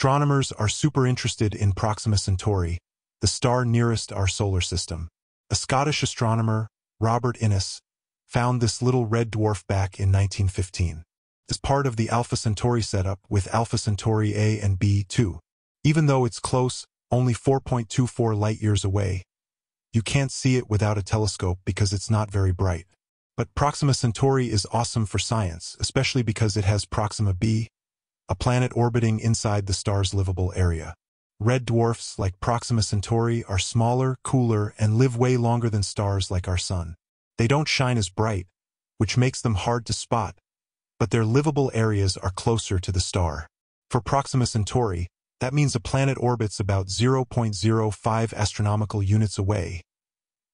Astronomers are super interested in Proxima Centauri, the star nearest our solar system. A Scottish astronomer, Robert Innes, found this little red dwarf back in 1915. As part of the Alpha Centauri setup with Alpha Centauri A and B too. Even though it's close, only 4.24 light-years away, you can't see it without a telescope because it's not very bright. But Proxima Centauri is awesome for science, especially because it has Proxima b, a planet orbiting inside the star's livable area. Red dwarfs like Proxima Centauri are smaller, cooler, and live way longer than stars like our Sun. They don't shine as bright, which makes them hard to spot, but their livable areas are closer to the star. For Proxima Centauri, that means a planet orbits about 0.05 astronomical units away.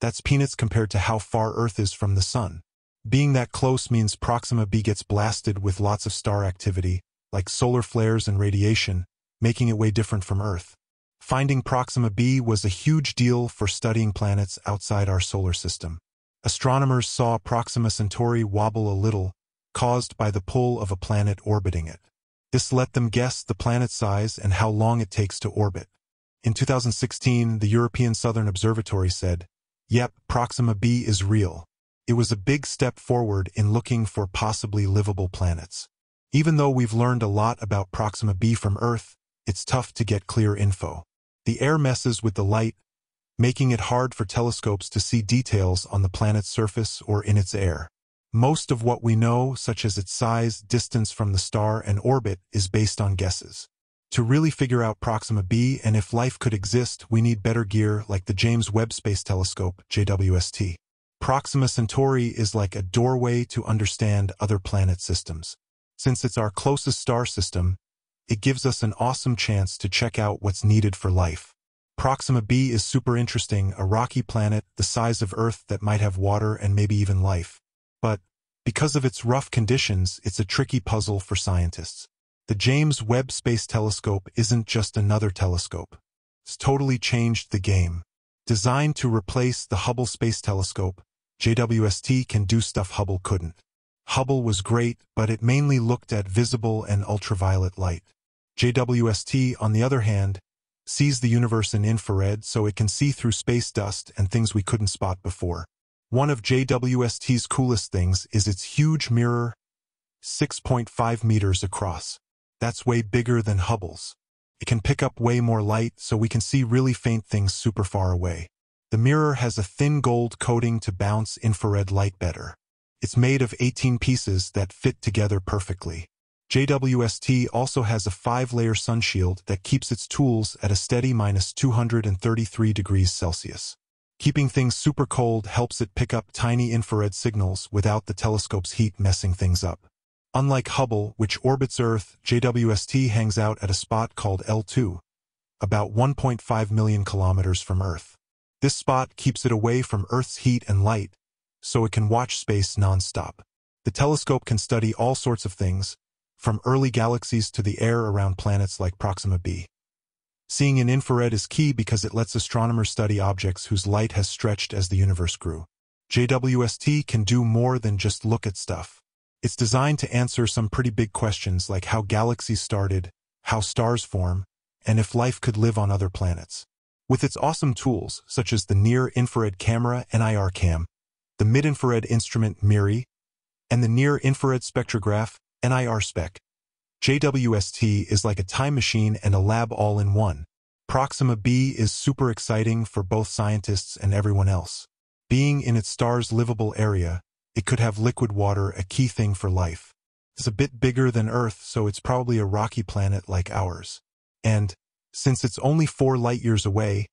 That's peanuts compared to how far Earth is from the Sun. Being that close means Proxima b gets blasted with lots of star activity, like solar flares and radiation, making it way different from Earth. Finding Proxima b was a huge deal for studying planets outside our solar system. Astronomers saw Proxima Centauri wobble a little, caused by the pull of a planet orbiting it. This let them guess the planet's size and how long it takes to orbit. In 2016, the European Southern Observatory said, Yep, Proxima b is real. It was a big step forward in looking for possibly livable planets. Even though we've learned a lot about Proxima b from Earth, it's tough to get clear info. The air messes with the light, making it hard for telescopes to see details on the planet's surface or in its air. Most of what we know, such as its size, distance from the star, and orbit, is based on guesses. To really figure out Proxima b and if life could exist, we need better gear like the James Webb Space Telescope, JWST. Proxima Centauri is like a doorway to understand other planet systems. Since it's our closest star system, it gives us an awesome chance to check out what's needed for life. Proxima b is super interesting, a rocky planet the size of Earth that might have water and maybe even life. But, because of its rough conditions, it's a tricky puzzle for scientists. The James Webb Space Telescope isn't just another telescope. It's totally changed the game. Designed to replace the Hubble Space Telescope, JWST can do stuff Hubble couldn't. Hubble was great, but it mainly looked at visible and ultraviolet light. JWST, on the other hand, sees the universe in infrared so it can see through space dust and things we couldn't spot before. One of JWST's coolest things is its huge mirror, 6.5 meters across. That's way bigger than Hubble's. It can pick up way more light so we can see really faint things super far away. The mirror has a thin gold coating to bounce infrared light better. It's made of 18 pieces that fit together perfectly. JWST also has a five-layer sunshield that keeps its tools at a steady minus 233 degrees Celsius. Keeping things super cold helps it pick up tiny infrared signals without the telescope's heat messing things up. Unlike Hubble, which orbits Earth, JWST hangs out at a spot called L2, about 1.5 million kilometers from Earth. This spot keeps it away from Earth's heat and light, so it can watch space nonstop. The telescope can study all sorts of things, from early galaxies to the air around planets like Proxima b. Seeing in infrared is key because it lets astronomers study objects whose light has stretched as the universe grew. JWST can do more than just look at stuff. It's designed to answer some pretty big questions like how galaxies started, how stars form, and if life could live on other planets. With its awesome tools, such as the Near-Infrared Camera NIRCam, the mid-infrared instrument MIRI, and the near-infrared spectrograph NIRSpec. JWST is like a time machine and a lab all in one. Proxima b is super exciting for both scientists and everyone else. Being in its star's livable area, it could have liquid water, a key thing for life. It's a bit bigger than Earth, so it's probably a rocky planet like ours. And, since it's only four light-years away,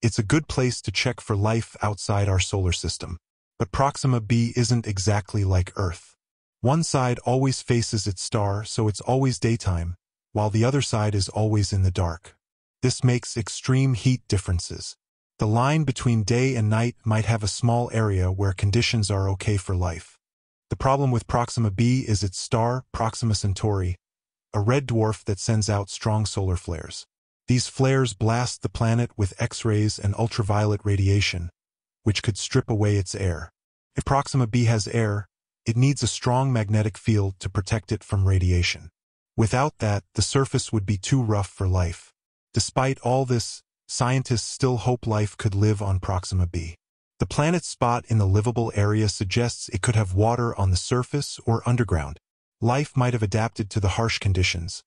it's a good place to check for life outside our solar system. But Proxima b isn't exactly like Earth. One side always faces its star, so it's always daytime, while the other side is always in the dark. This makes extreme heat differences. The line between day and night might have a small area where conditions are okay for life. The problem with Proxima b is its star, Proxima Centauri, a red dwarf that sends out strong solar flares. These flares blast the planet with X-rays and ultraviolet radiation, which could strip away its air. If Proxima b has air, it needs a strong magnetic field to protect it from radiation. Without that, the surface would be too rough for life. Despite all this, scientists still hope life could live on Proxima b. The planet's spot in the livable area suggests it could have water on the surface or underground. Life might have adapted to the harsh conditions,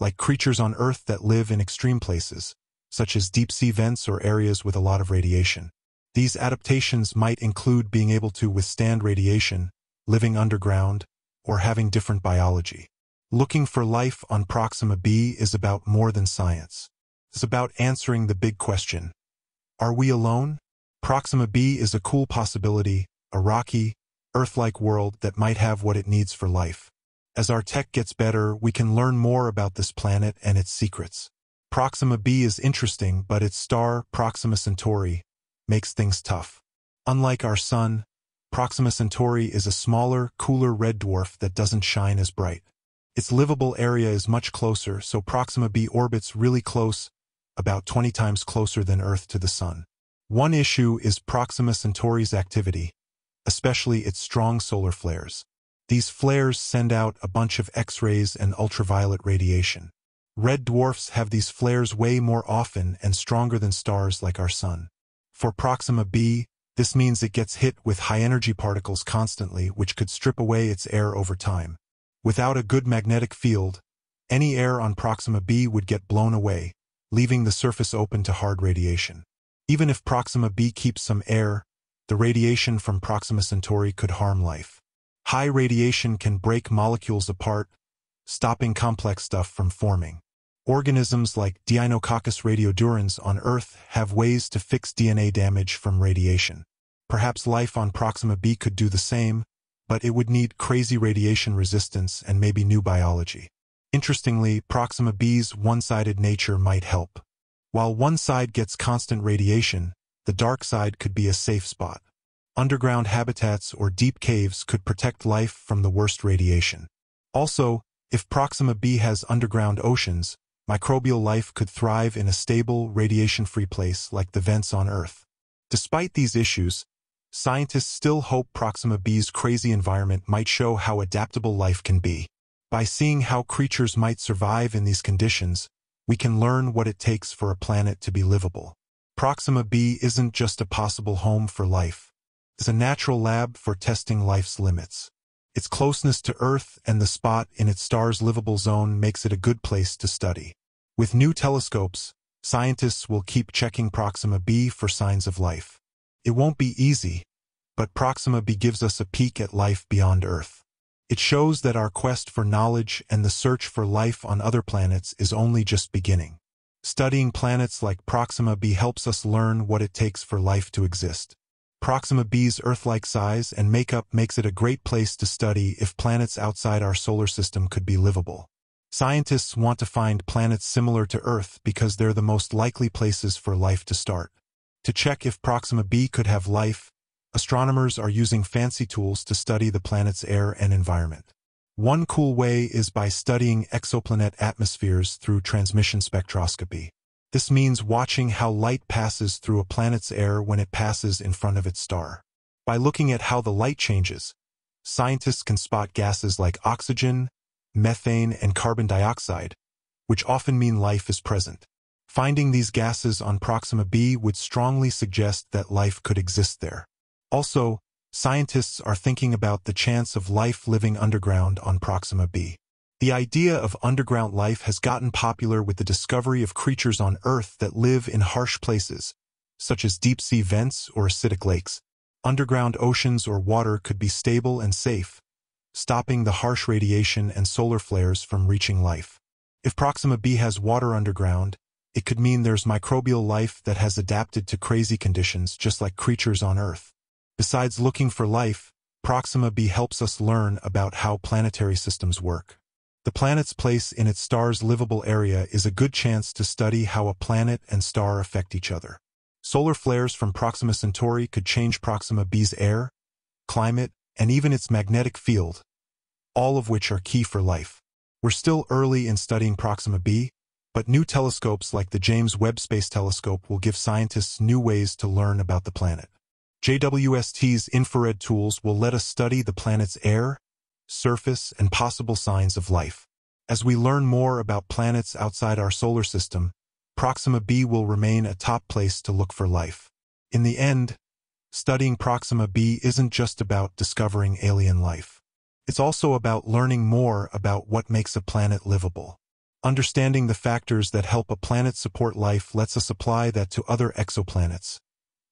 like creatures on Earth that live in extreme places, such as deep-sea vents or areas with a lot of radiation. These adaptations might include being able to withstand radiation, living underground, or having different biology. Looking for life on Proxima b is about more than science. It's about answering the big question. Are we alone? Proxima b is a cool possibility, a rocky, Earth-like world that might have what it needs for life. As our tech gets better, we can learn more about this planet and its secrets. Proxima b is interesting, but its star, Proxima Centauri, makes things tough. Unlike our Sun, Proxima Centauri is a smaller, cooler red dwarf that doesn't shine as bright. Its livable area is much closer, so Proxima b orbits really close, about 20 times closer than Earth to the Sun. One issue is Proxima Centauri's activity, especially its strong solar flares. These flares send out a bunch of X-rays and ultraviolet radiation. Red dwarfs have these flares way more often and stronger than stars like our Sun. For Proxima b, this means it gets hit with high-energy particles constantly, which could strip away its air over time. Without a good magnetic field, any air on Proxima b would get blown away, leaving the surface open to hard radiation. Even if Proxima b keeps some air, the radiation from Proxima Centauri could harm life. High radiation can break molecules apart, stopping complex stuff from forming. Organisms like Deinococcus radiodurans on Earth have ways to fix DNA damage from radiation. Perhaps life on Proxima b could do the same, but it would need crazy radiation resistance and maybe new biology. Interestingly, Proxima b's one-sided nature might help. While one side gets constant radiation, the dark side could be a safe spot. Underground habitats or deep caves could protect life from the worst radiation. Also, if Proxima b has underground oceans, microbial life could thrive in a stable, radiation-free place like the vents on Earth. Despite these issues, scientists still hope Proxima b's crazy environment might show how adaptable life can be. By seeing how creatures might survive in these conditions, we can learn what it takes for a planet to be livable. Proxima b isn't just a possible home for life. It's a natural lab for testing life's limits. Its closeness to Earth and the spot in its star's livable zone makes it a good place to study. With new telescopes, scientists will keep checking Proxima b for signs of life. It won't be easy, but Proxima b gives us a peek at life beyond Earth. It shows that our quest for knowledge and the search for life on other planets is only just beginning. Studying planets like Proxima b helps us learn what it takes for life to exist. Proxima b's Earth-like size and makeup makes it a great place to study if planets outside our solar system could be livable. Scientists want to find planets similar to Earth because they're the most likely places for life to start. To check if Proxima b could have life, astronomers are using fancy tools to study the planet's air and environment. One cool way is by studying exoplanet atmospheres through transmission spectroscopy. This means watching how light passes through a planet's air when it passes in front of its star. By looking at how the light changes, scientists can spot gases like oxygen, methane, and carbon dioxide, which often mean life is present. Finding these gases on Proxima b would strongly suggest that life could exist there. Also, scientists are thinking about the chance of life living underground on Proxima b. The idea of underground life has gotten popular with the discovery of creatures on Earth that live in harsh places, such as deep-sea vents or acidic lakes. Underground oceans or water could be stable and safe, stopping the harsh radiation and solar flares from reaching life. If Proxima b has water underground, it could mean there's microbial life that has adapted to crazy conditions just like creatures on Earth. Besides looking for life, Proxima b helps us learn about how planetary systems work. The planet's place in its star's livable area is a good chance to study how a planet and star affect each other. Solar flares from Proxima Centauri could change Proxima b's air, climate, and even its magnetic field, all of which are key for life. We're still early in studying Proxima b, but new telescopes like the James Webb Space Telescope will give scientists new ways to learn about the planet. JWST's infrared tools will let us study the planet's air, surface, and possible signs of life. As we learn more about planets outside our solar system, Proxima b will remain a top place to look for life. In the end, studying Proxima b isn't just about discovering alien life. It's also about learning more about what makes a planet livable. Understanding the factors that help a planet support life lets us apply that to other exoplanets,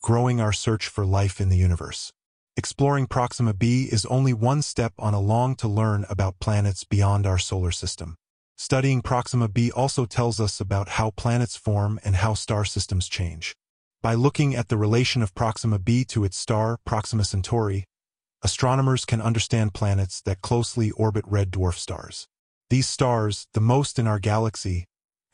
growing our search for life in the universe. Exploring Proxima b is only one step on a long to learn about planets beyond our solar system. Studying Proxima b also tells us about how planets form and how star systems change. By looking at the relation of Proxima b to its star, Proxima Centauri, astronomers can understand planets that closely orbit red dwarf stars. These stars, the most in our galaxy,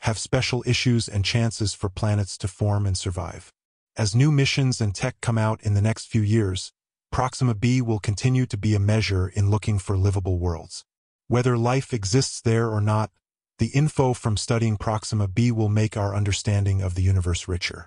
have special issues and chances for planets to form and survive. As new missions and tech come out in the next few years, Proxima b will continue to be a measure in looking for livable worlds. Whether life exists there or not, the info from studying Proxima b will make our understanding of the universe richer.